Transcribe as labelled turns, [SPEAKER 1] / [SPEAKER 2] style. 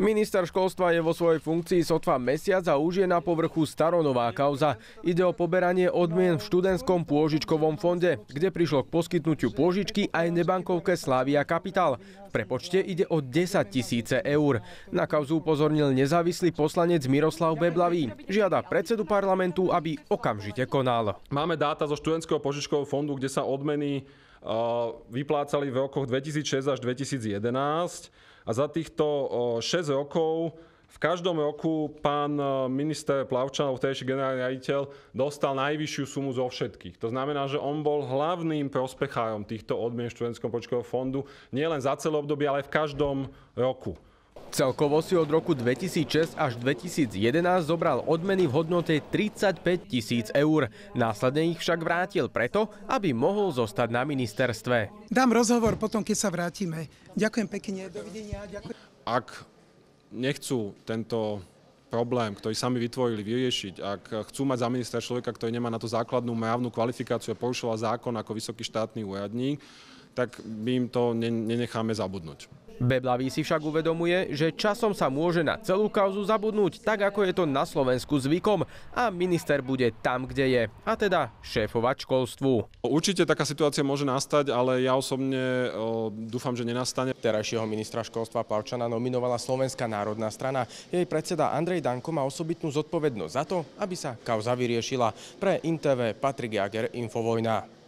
[SPEAKER 1] Minister školstva je vo svojej funkcii sotva mesiac a už je na povrchu staronová kauza. Ide o poberanie odmien v študentskom pôžičkovom fonde, kde prišlo k poskytnutiu pôžičky aj nebankovke Slavia Kapitál. V prepočte ide o 10 tisíce eur. Na kauzu upozornil nezávislý poslanec Miroslav Beblavý. Žiada predsedu parlamentu, aby okamžite konal.
[SPEAKER 2] Máme dáta zo študentského požičkového fondu, kde sa odmeny vyplácali v rokoch 2006 až 2011 a za týchto 6 rokov v každom roku pán minister Plavčanov, vtedajší generálny riaditeľ, dostal najvyššiu sumu zo všetkých. To znamená, že on bol hlavným prospechárom týchto odmien študentskom počkového fondu nielen za celé obdobie, ale aj v každom roku.
[SPEAKER 1] Celkovo si od roku 2006 až 2011 zobral odmeny v hodnote 35 tisíc eur. Následne ich však vrátil preto, aby mohol zostať na ministerstve.
[SPEAKER 3] Dám rozhovor potom, keď sa vrátime. Ďakujem pekne, dovidenia. Ďakujem.
[SPEAKER 2] Ak nechcú tento problém, ktorý sami vytvorili, vyriešiť, ak chcú mať za ministra človeka, ktorý nemá na to základnú mravnú kvalifikáciu a porušoval zákon ako vysoký štátny úradník, tak my im to nenecháme zabudnúť.
[SPEAKER 1] Beblavý si však uvedomuje, že časom sa môže na celú kauzu zabudnúť, tak ako je to na Slovensku zvykom a minister bude tam, kde je, a teda šéfovať školstvu.
[SPEAKER 2] Určite taká situácia môže nastať, ale ja osobne o, dúfam, že nenastane.
[SPEAKER 1] Terajšieho ministra školstva Plavčana nominovala Slovenská národná strana. Jej predseda Andrej Danko má osobitnú zodpovednosť za to, aby sa kauza vyriešila. Pre INTV Patrik Jager, Infovojna.